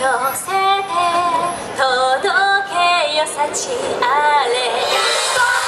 乗せて届けよ幸あれ。